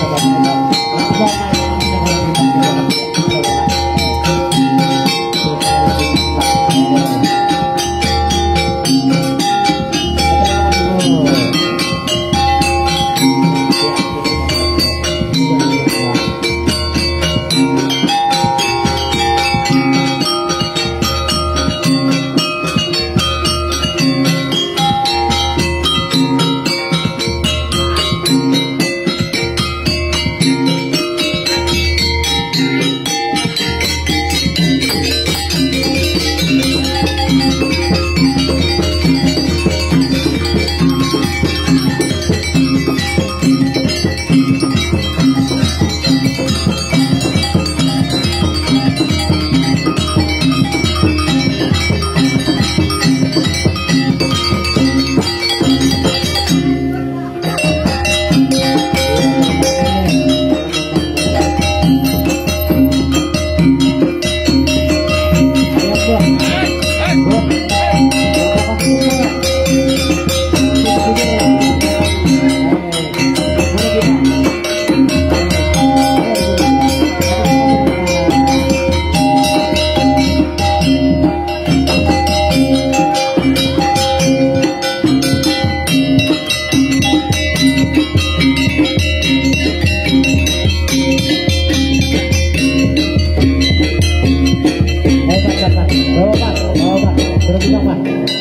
ただきます。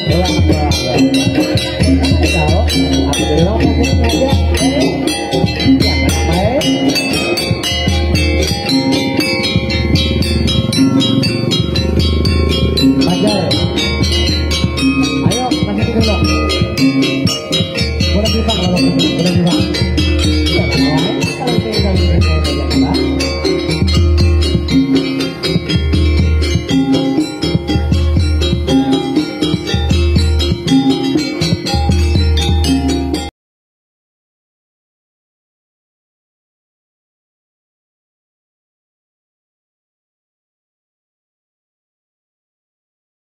Ela